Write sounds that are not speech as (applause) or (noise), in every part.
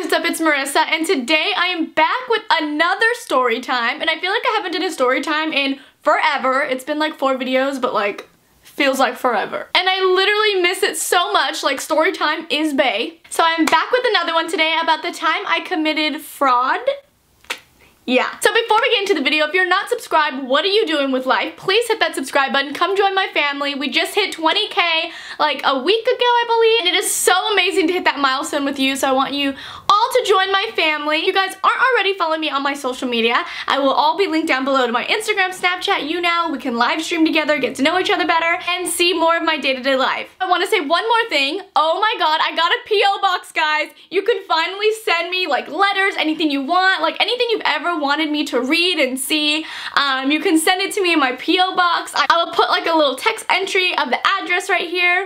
guys, what's up? It's Marissa and today I am back with another story time and I feel like I haven't done a story time in forever. It's been like four videos but like feels like forever. And I literally miss it so much like story time is bae. So I'm back with another one today about the time I committed fraud yeah. So before we get into the video, if you're not subscribed, what are you doing with life? Please hit that subscribe button. Come join my family. We just hit 20k like a week ago, I believe. And it is so amazing to hit that milestone with you. So I want you all to join my family. You guys aren't already following me on my social media. I will all be linked down below to my Instagram, Snapchat, YouNow. We can live stream together, get to know each other better, and see more of my day-to-day -day life. I want to say one more thing. Oh my god, I got a P.O. box, guys. You can finally send me like letters, anything you want, like anything you've ever wanted me to read and see. Um, you can send it to me in my P.O. box. I will put like a little text entry of the address right here.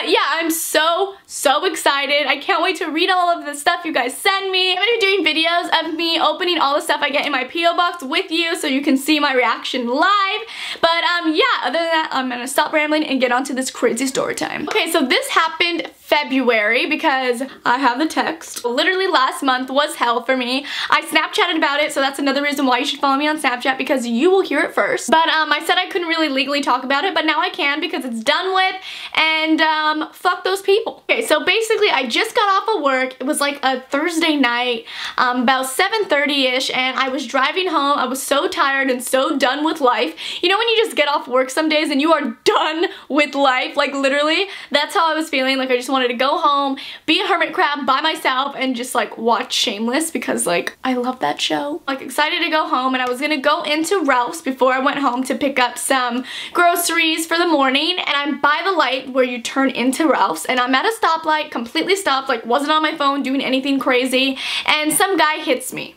But yeah, I'm so, so excited. I can't wait to read all of the stuff you guys send me. I'm gonna be doing videos of me opening all the stuff I get in my P.O. box with you so you can see my reaction live. But um, yeah, other than that, I'm gonna stop rambling and get on to this crazy story time. Okay, so this happened February because I have the text. Literally last month was hell for me. I Snapchatted about it, so that's another reason why you should follow me on Snapchat because you will hear it first. But um, I said I couldn't really legally talk about it, but now I can because it's done with and um, fuck those people. Okay, so basically I just got off of work. It was like a Thursday night, um, about 7.30ish, and I was driving home. I was so tired and so done with life. You know when you just get off work some days and you are done with life? Like literally, that's how I was feeling. Like I just wanted to go home, be a hermit crab by myself and just like watch Shameless because like I love that show. Like excited to go home and I was gonna go into Ralph's before I went home to pick up some groceries for the morning and I'm by the light where you turn into Ralph's and I'm at a stoplight, completely stopped, like wasn't on my phone doing anything crazy and some guy hits me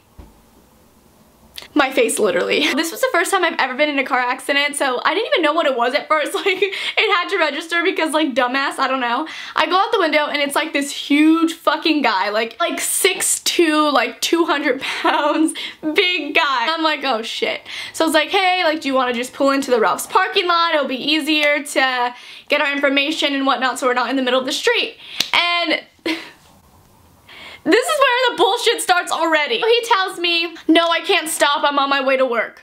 my face literally. This was the first time I've ever been in a car accident so I didn't even know what it was at first (laughs) like it had to register because like dumbass I don't know. I go out the window and it's like this huge fucking guy like like 6'2 like 200 pounds (laughs) big guy. I'm like oh shit. So I was like hey like do you want to just pull into the Ralph's parking lot it'll be easier to get our information and whatnot so we're not in the middle of the street and This is where the bullshit starts already. He tells me, no, I can't stop. I'm on my way to work.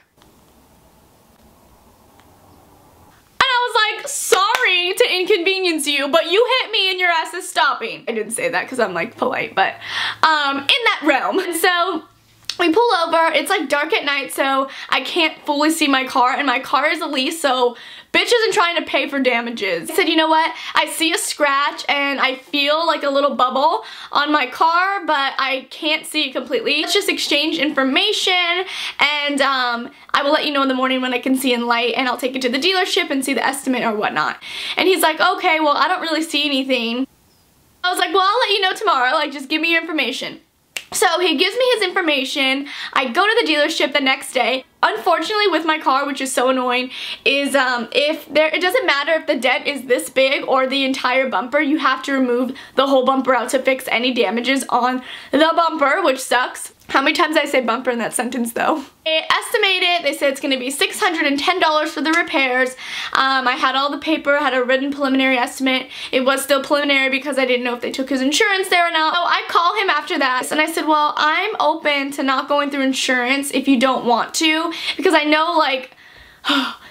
And I was like, sorry to inconvenience you, but you hit me and your ass is stopping. I didn't say that because I'm like polite, but um, in that realm. And (laughs) so we pull over, it's like dark at night so I can't fully see my car and my car is a lease so bitch isn't trying to pay for damages. I said, you know what, I see a scratch and I feel like a little bubble on my car but I can't see it completely. Let's just exchange information and um, I will let you know in the morning when I can see in light and I'll take it to the dealership and see the estimate or whatnot. And he's like, okay, well I don't really see anything. I was like, well I'll let you know tomorrow, like just give me your information. So he gives me his information. I go to the dealership the next day. Unfortunately with my car, which is so annoying, is um, if there, it doesn't matter if the dent is this big or the entire bumper, you have to remove the whole bumper out to fix any damages on the bumper, which sucks. How many times I say bumper in that sentence though? They estimated, they said it's going to be $610 for the repairs. Um, I had all the paper, had a written preliminary estimate. It was still preliminary because I didn't know if they took his insurance there or not. So I call him after that and I said, well, I'm open to not going through insurance if you don't want to because I know like (sighs)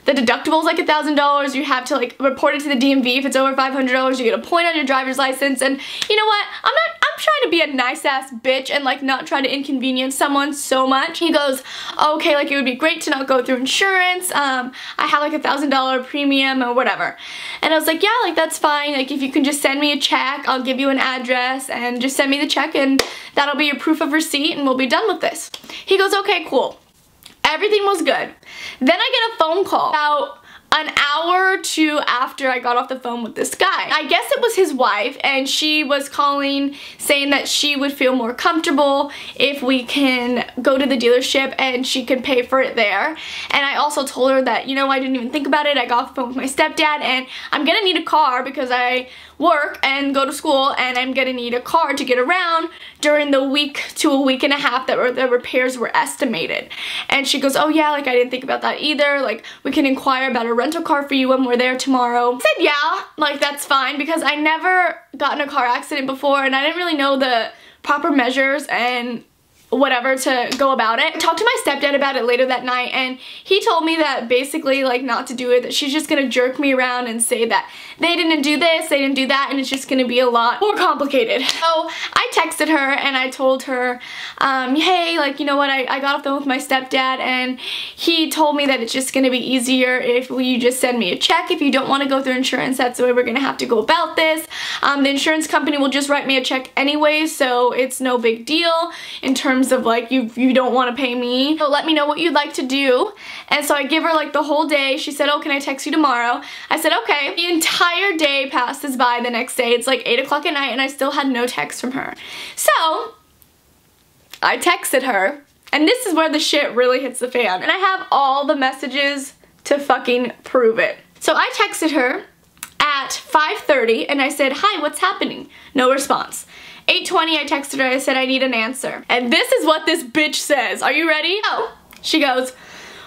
the deductible is like a thousand dollars you have to like report it to the DMV if it's over $500 you get a point on your driver's license and you know what I'm not trying to be a nice ass bitch and like not try to inconvenience someone so much. He goes okay like it would be great to not go through insurance. Um I have like a thousand dollar premium or whatever. And I was like yeah like that's fine. Like if you can just send me a check I'll give you an address and just send me the check and that'll be your proof of receipt and we'll be done with this. He goes okay cool. Everything was good. Then I get a phone call about an hour or two after I got off the phone with this guy. I guess it was his wife and she was calling saying that she would feel more comfortable if we can go to the dealership and she can pay for it there. And I also told her that, you know, I didn't even think about it. I got off the phone with my stepdad and I'm gonna need a car because I work and go to school and I'm gonna need a car to get around during the week to a week and a half that the repairs were estimated. And she goes, oh yeah, like I didn't think about that either. Like we can inquire about a rental car for you when we're there tomorrow. I said yeah, like that's fine because I never got in a car accident before and I didn't really know the proper measures and whatever to go about it. Talked to my stepdad about it later that night and he told me that basically like not to do it, that she's just gonna jerk me around and say that they didn't do this, they didn't do that, and it's just gonna be a lot more complicated. (laughs) So I texted her and I told her, um, hey, like, you know what, I, I got off the phone with my stepdad and he told me that it's just gonna be easier if you just send me a check. If you don't wanna go through insurance, that's the way we're gonna have to go about this. Um, the insurance company will just write me a check anyway, so it's no big deal in terms terms of like you you don't want to pay me. So let me know what you'd like to do. And so I give her like the whole day. She said, oh, can I text you tomorrow? I said, okay. The entire day passes by the next day. It's like 8 o'clock at night and I still had no text from her. So I texted her and this is where the shit really hits the fan. And I have all the messages to fucking prove it. So I texted her at 5.30 and I said, hi, what's happening? No response. 8.20 I texted her, I said I need an answer. And this is what this bitch says. Are you ready? Oh, she goes,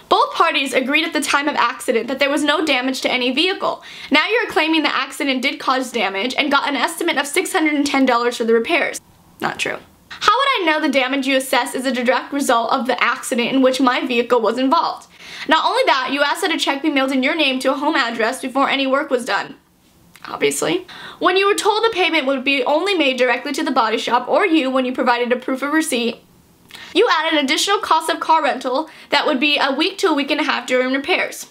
both parties agreed at the time of accident that there was no damage to any vehicle. Now you're claiming the accident did cause damage and got an estimate of $610 for the repairs. Not true. How would I know the damage you assess is a direct result of the accident in which my vehicle was involved? Not only that, you asked that a check be mailed in your name to a home address before any work was done obviously. When you were told the payment would be only made directly to the body shop or you when you provided a proof of receipt, you added additional cost of car rental that would be a week to a week and a half during repairs.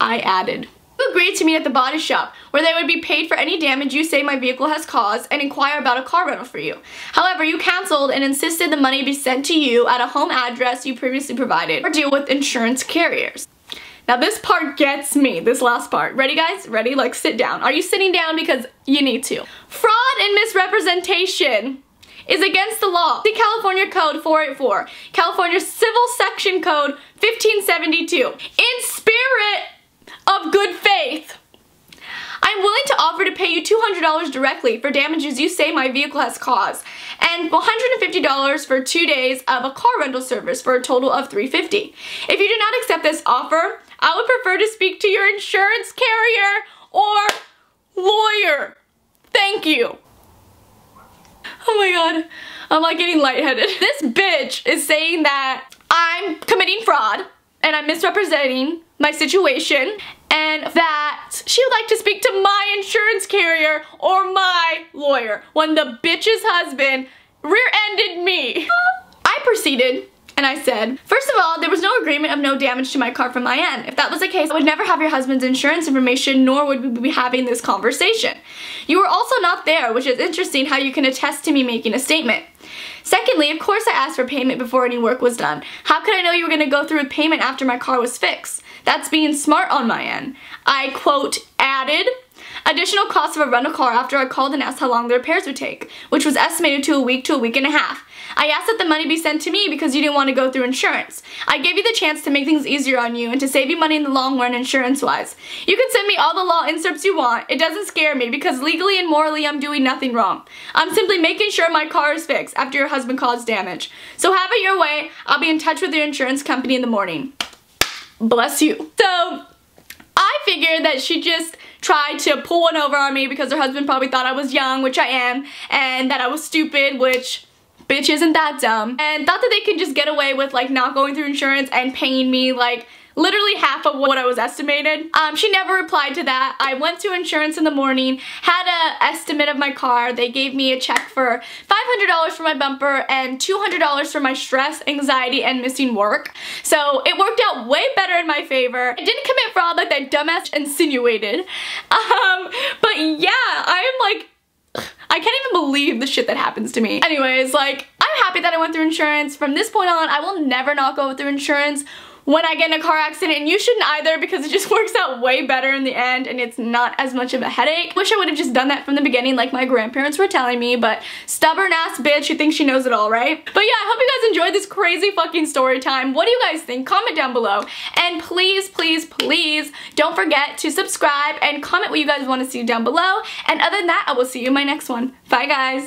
I added. You agreed to meet at the body shop, where they would be paid for any damage you say my vehicle has caused and inquire about a car rental for you. However, you canceled and insisted the money be sent to you at a home address you previously provided or deal with insurance carriers. Now this part gets me, this last part. Ready guys? Ready? Like sit down. Are you sitting down? Because you need to. Fraud and misrepresentation is against the law. See California Code 484, California Civil Section Code 1572. In spirit of good faith, I'm willing to offer to pay you $200 directly for damages you say my vehicle has caused and $150 for two days of a car rental service for a total of $350. If you do not accept this offer, I would prefer to speak to your insurance carrier or lawyer. Thank you. Oh my god, I'm like getting lightheaded. (laughs) This bitch is saying that I'm committing fraud and I'm misrepresenting my situation that she would like to speak to my insurance carrier or my lawyer when the bitch's husband rear-ended me. I proceeded and I said, first of all, there was no agreement of no damage to my car from my end. If that was the case, I would never have your husband's insurance information, nor would we be having this conversation. You were also not there, which is interesting how you can attest to me making a statement. Secondly, of course I asked for payment before any work was done. How could I know you were going to go through with payment after my car was fixed? That's being smart on my end. I, quote, added additional cost of a rental car after I called and asked how long the repairs would take, which was estimated to a week to a week and a half. I asked that the money be sent to me because you didn't want to go through insurance. I gave you the chance to make things easier on you and to save you money in the long run insurance-wise. You can send me all the law inserts you want. It doesn't scare me because legally and morally I'm doing nothing wrong. I'm simply making sure my car is fixed after your husband caused damage. So have it your way. I'll be in touch with your insurance company in the morning. Bless you. So, I figured that she just tried to pull one over on me because her husband probably thought I was young, which I am, and that I was stupid, which bitch isn't that dumb, and thought that they could just get away with like not going through insurance and paying me like literally half of what I was estimated. Um, she never replied to that. I went to insurance in the morning, had an estimate of my car. They gave me a check for $500 for my bumper and $200 for my stress, anxiety, and missing work. So it worked out way better in my favor. I didn't commit fraud like that dumbass insinuated. Um, but yeah, I am like (sighs) I can't even believe the shit that happens to me. Anyways, like, I'm happy that I went through insurance. From this point on, I will never not go through insurance when I get in a car accident and you shouldn't either because it just (laughs) works out way better in the end and it's not as much of a headache. Wish I would have just done that from the beginning like my grandparents were telling me but stubborn ass bitch who thinks she knows it all, right? But yeah, I hope you guys enjoyed this crazy fucking story time. What do you guys think? Comment down below and please, please, please don't forget to subscribe and comment what you guys want to see down below and other than that, I will see you in my next one. Bye guys!